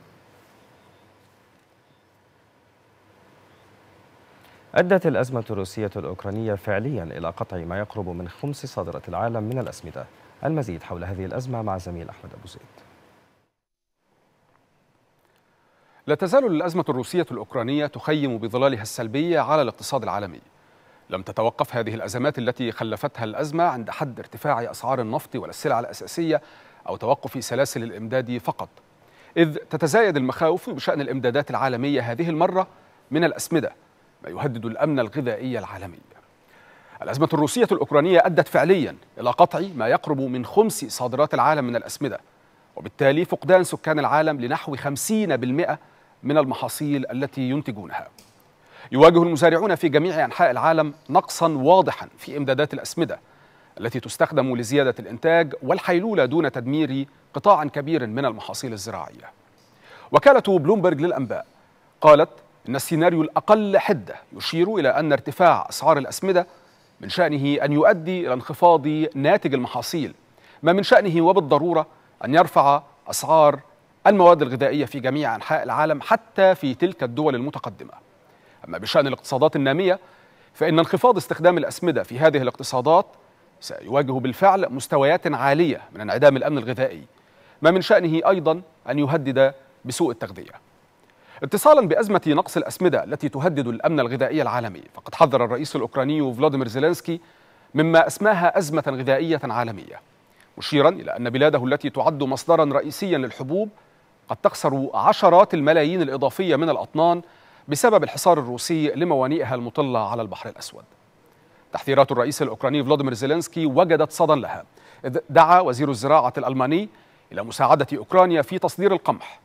أدت الأزمة الروسية الأوكرانية فعليا إلى قطع ما يقرب من خمس صادرات العالم من الأسمدة. المزيد حول هذه الأزمة مع زميل أحمد أبو زيد. لا تزال الأزمة الروسية الأوكرانية تخيم بظلالها السلبية على الاقتصاد العالمي. لم تتوقف هذه الأزمات التي خلفتها الأزمة عند حد ارتفاع أسعار النفط والسلع الأساسية أو توقف سلاسل الإمداد فقط. إذ تتزايد المخاوف بشأن الإمدادات العالمية هذه المرة من الأسمدة ما يهدد الأمن الغذائي العالمي. الأزمة الروسية الأوكرانية أدت فعليا إلى قطع ما يقرب من خمس صادرات العالم من الأسمدة وبالتالي فقدان سكان العالم لنحو 50% من المحاصيل التي ينتجونها. يواجه المزارعون في جميع أنحاء العالم نقصا واضحا في إمدادات الأسمدة التي تستخدم لزيادة الإنتاج والحيلولة دون تدمير قطاع كبير من المحاصيل الزراعية. وكالة بلومبرج للأنباء قالت إن السيناريو الأقل حدة يشير إلى أن ارتفاع أسعار الأسمدة من شأنه أن يؤدي إلى انخفاض ناتج المحاصيل ما من شأنه وبالضرورة أن يرفع أسعار المواد الغذائية في جميع أنحاء العالم حتى في تلك الدول المتقدمة. أما بشأن الاقتصادات النامية فإن انخفاض استخدام الأسمدة في هذه الاقتصادات سيواجه بالفعل مستويات عالية من انعدام الأمن الغذائي ما من شأنه أيضا أن يهدد بسوء التغذية. اتصالا بأزمة نقص الأسمدة التي تهدد الأمن الغذائي العالمي. فقد حذر الرئيس الأوكراني فلاديمير زيلينسكي مما أسماها أزمة غذائية عالمية. مشيرا إلى أن بلاده التي تعد مصدرا رئيسيا للحبوب قد تخسر عشرات الملايين الإضافية من الأطنان بسبب الحصار الروسي لموانئها المطلة على البحر الأسود. تحذيرات الرئيس الأوكراني فلاديمير زيلينسكي وجدت صدى لها إذ دعا وزير الزراعة الألماني إلى مساعدة أوكرانيا في تصدير القمح.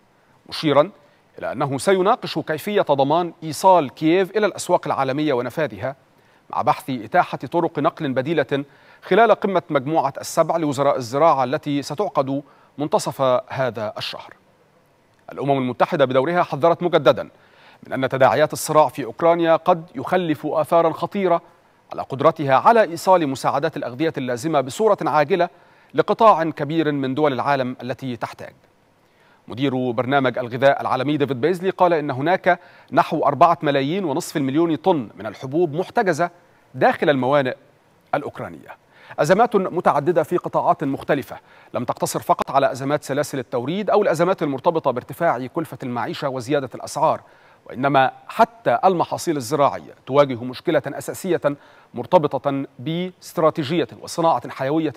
مشيرا إلى أنه سيناقش كيفية ضمان إيصال كييف إلى الأسواق العالمية ونفاذها مع بحث إتاحة طرق نقل بديلة خلال قمة مجموعة السبع لوزراء الزراعة التي ستعقد منتصف هذا الشهر. الأمم المتحدة بدورها حذرت مجددا من أن تداعيات الصراع في أوكرانيا قد يخلف آثارا خطيرة على قدرتها على إيصال مساعدات الأغذية اللازمة بصورة عاجلة لقطاع كبير من دول العالم التي تحتاج. مدير برنامج الغذاء العالمي ديفيد بيزلي قال إن هناك نحو أربعة ملايين ونصف المليون طن من الحبوب محتجزة داخل الموانئ الأوكرانية. أزمات متعددة في قطاعات مختلفة. لم تقتصر فقط على أزمات سلاسل التوريد أو الأزمات المرتبطة بارتفاع كلفة المعيشة وزيادة الأسعار وإنما حتى المحاصيل الزراعية تواجه مشكلة أساسية مرتبطة باستراتيجية وصناعة حيوية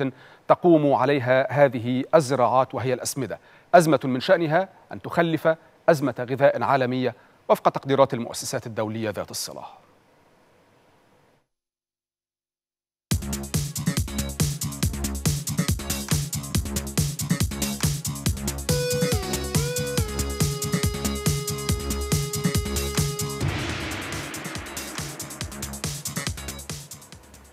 تقوم عليها هذه الزراعات وهي الأسمدة. أزمة من شأنها أن تخلف أزمة غذاء عالمية وفق تقديرات المؤسسات الدولية ذات الصلة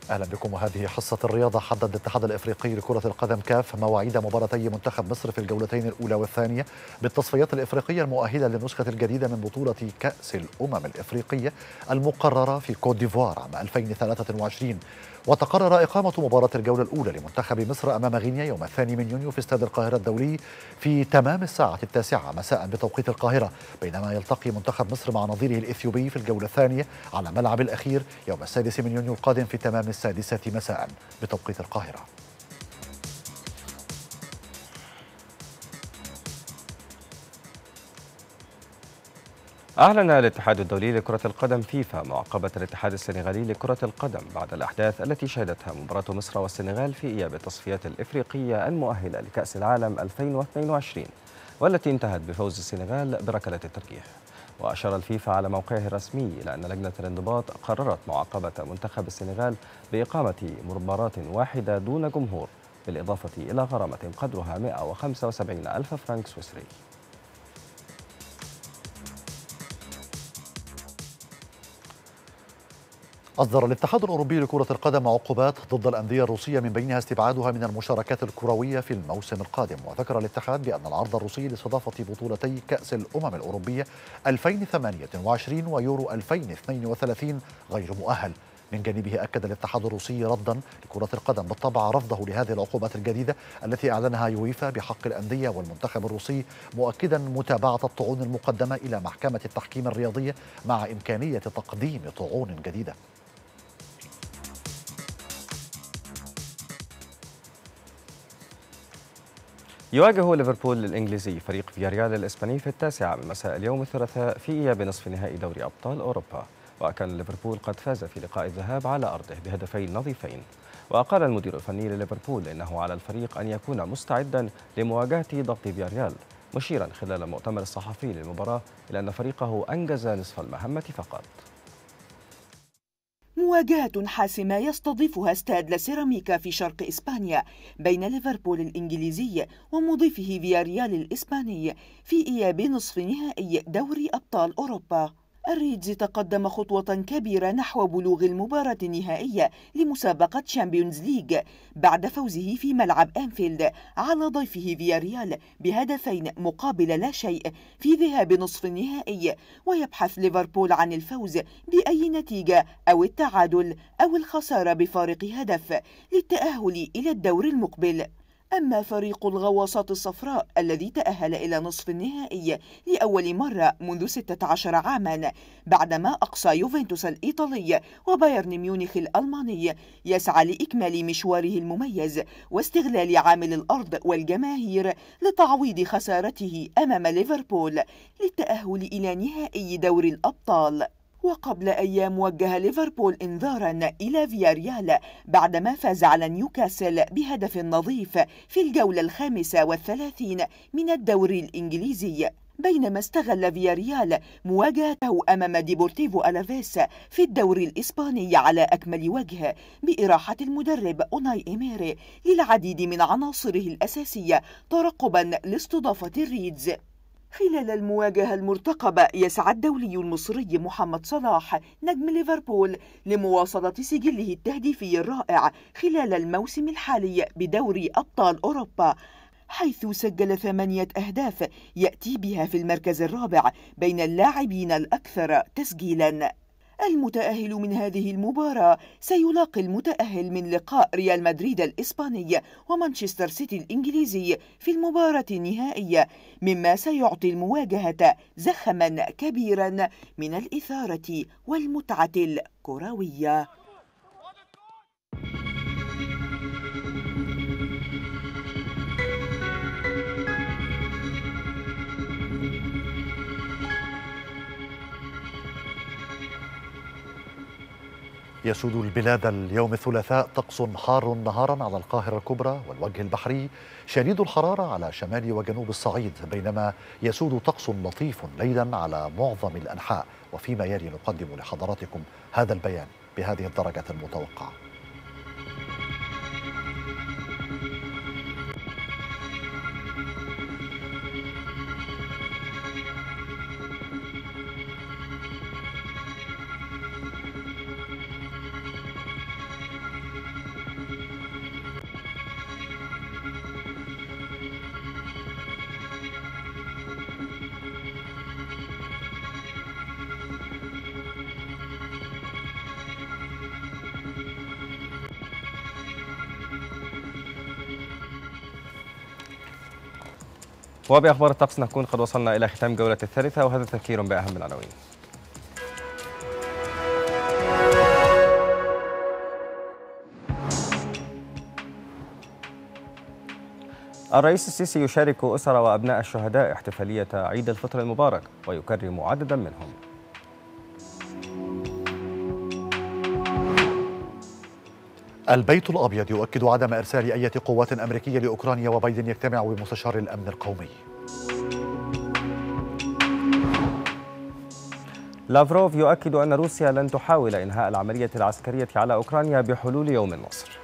أهلا بكم. وهذه حصة الرياضة حدد الاتحاد الإفريقي لكرة القدم كاف مواعيد مباراتي منتخب مصر في الجولتين الأولى والثانية بالتصفيات الإفريقية المؤهلة للنسخة الجديدة من بطولة كأس الأمم الإفريقية المقررة في كوت ديفوار عام 2023 وتقرر إقامة مباراة الجولة الأولى لمنتخب مصر أمام غينيا يوم الثاني من يونيو في استاد القاهرة الدولي في تمام الساعة التاسعة مساء بتوقيت القاهرة بينما يلتقي منتخب مصر مع نظيره الإثيوبي في الجولة الثانية على ملعب الأخير يوم السادس من يونيو القادم في تمام السادسة مساء بتوقيت القاهرة. أعلن الاتحاد الدولي لكرة القدم فيفا معاقبة الاتحاد السنغالي لكرة القدم بعد الأحداث التي شهدتها مباراة مصر والسنغال في إياب التصفيات الإفريقية المؤهلة لكأس العالم 2022 والتي انتهت بفوز السنغال بركلة الترجيح. وأشار الفيفا على موقعه الرسمي إلى أن لجنة الانضباط قررت معاقبة منتخب السنغال بإقامة مباراة واحدة دون جمهور بالإضافة إلى غرامة قدرها 175 ألف فرنك سويسري. أصدر الاتحاد الأوروبي لكرة القدم عقوبات ضد الأندية الروسية من بينها استبعادها من المشاركات الكروية في الموسم القادم. وذكر الاتحاد بأن العرض الروسي لاستضافة بطولتي كأس الأمم الأوروبية 2028 ويورو 2032 غير مؤهل. من جانبه أكد الاتحاد الروسي ردا لكرة القدم بالطبع رفضه لهذه العقوبات الجديدة التي أعلنها يويفا بحق الأندية والمنتخب الروسي مؤكدا متابعة الطعون المقدمة إلى محكمة التحكيم الرياضية مع إمكانية تقديم طعون جديدة. يواجه ليفربول الإنجليزي فريق فياريال الإسباني في التاسعة من مساء اليوم الثلاثاء في إياب نصف نهائي دوري أبطال أوروبا. وكان ليفربول قد فاز في لقاء الذهاب على أرضه بهدفين نظيفين. وقال المدير الفني لليفربول إنه على الفريق أن يكون مستعدا لمواجهة ضغط فياريال مشيرا خلال المؤتمر الصحفي للمباراة إلى أن فريقه أنجز نصف المهمة فقط. مواجهة حاسمة يستضيفها استاد لاسيراميكا في شرق إسبانيا بين ليفربول الإنجليزي ومضيفه فياريال الإسباني في إياب نصف نهائي دوري أبطال أوروبا. ال Reds تقدم خطوة كبيرة نحو بلوغ المباراة النهائية لمسابقة Champions League بعد فوزه في ملعب أنفيلد على ضيفه فياريال بهدفين مقابل لا شيء في ذهاب نصف النهائي. ويبحث ليفربول عن الفوز بأي نتيجة أو التعادل أو الخسارة بفارق هدف للتأهل إلى الدور المقبل. أما فريق الغواصات الصفراء الذي تأهل إلى نصف النهائي لأول مرة منذ 16 عاما بعدما أقصى يوفنتوس الإيطالي وبايرن ميونخ الألماني يسعى لإكمال مشواره المميز واستغلال عامل الأرض والجماهير لتعويض خسارته أمام ليفربول للتأهل إلى نهائي دوري الأبطال. وقبل أيام وجه ليفربول إنذارا إلى فياريال بعدما فاز على نيوكاسل بهدف نظيف في الجولة الخامسة والثلاثين من الدوري الإنجليزي. بينما استغل فياريال مواجهته أمام ديبورتيفو ألافيس في الدوري الإسباني على أكمل وجه بإراحة المدرب أوناي إيميري للعديد من عناصره الأساسية ترقبا لاستضافة ال Reds. خلال المواجهة المرتقبة يسعى الدولي المصري محمد صلاح نجم ليفربول لمواصلة سجله التهديفي الرائع خلال الموسم الحالي بدوري أبطال أوروبا حيث سجل ثمانية أهداف يأتي بها في المركز الرابع بين اللاعبين الأكثر تسجيلاً. المتأهل من هذه المباراة. سيلاقي المتأهل من لقاء ريال مدريد الإسباني ومانشستر سيتي الإنجليزي في المباراة النهائية مما سيعطي المواجهة زخما كبيرا من الإثارة والمتعة الكروية. يسود البلاد اليوم الثلاثاء طقس حار نهارا على القاهرة الكبرى والوجه البحري شديد الحرارة على شمال وجنوب الصعيد بينما يسود طقس لطيف ليلا على معظم الأنحاء. وفيما يلي نقدم لحضراتكم هذا البيان بهذه الدرجة المتوقعة. وبأخبار الطقس نكون قد وصلنا إلى ختام جولة الثالثة وهذا تذكير بأهم العناوين. الرئيس السيسي يشارك أسر وأبناء الشهداء احتفالية عيد الفطر المبارك ويكرم عددا منهم. البيت الأبيض يؤكد عدم إرسال أي قوات أمريكية لأوكرانيا وبايدن يجتمع بمستشار الأمن القومي. لافروف يؤكد أن روسيا لن تحاول إنهاء العملية العسكرية على أوكرانيا بحلول يوم النصر.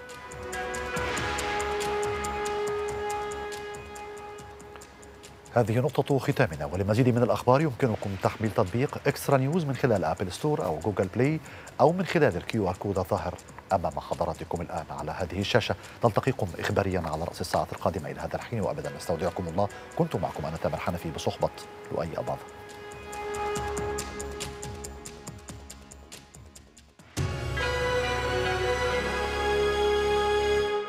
هذه نقطة ختامنا ولمزيد من الأخبار يمكنكم تحميل تطبيق إكسترا نيوز من خلال App Store أو Google Play أو من خلال ال QR code الظاهر أمام حضراتكم الآن على هذه الشاشة. نلتقيكم إخباريا على رأس الساعة القادمة إلى هذا الحين وأبدا نستودعكم الله. كنت معكم أنا تامر حنفي بصحبة لؤي أباظة.